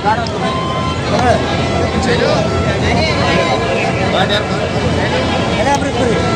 Ada apa?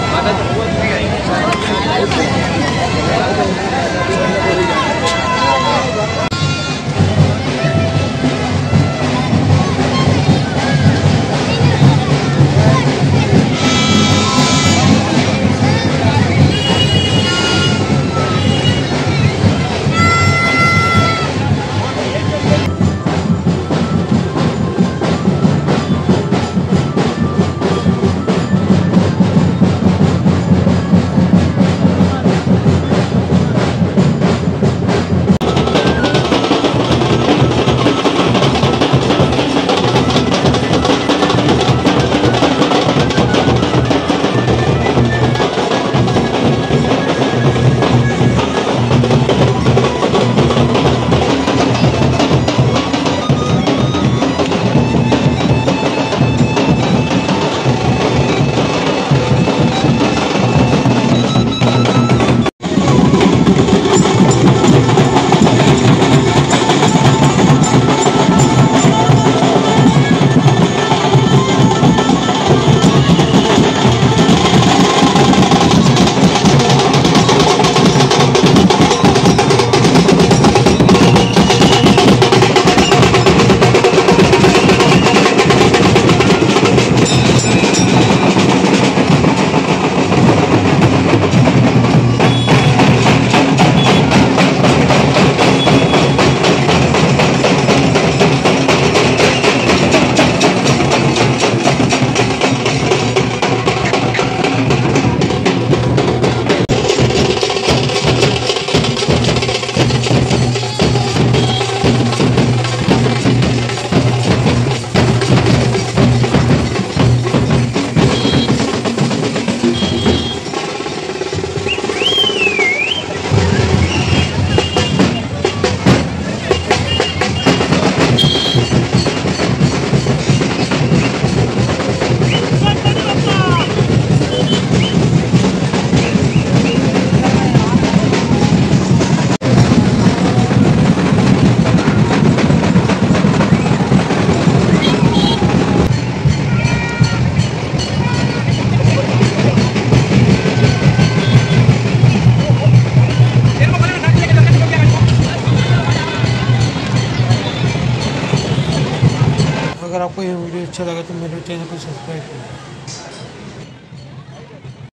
अगर आपको ये वीडियो अच्छा लगा तो मेरे चैनल को सब्सक्राइब करें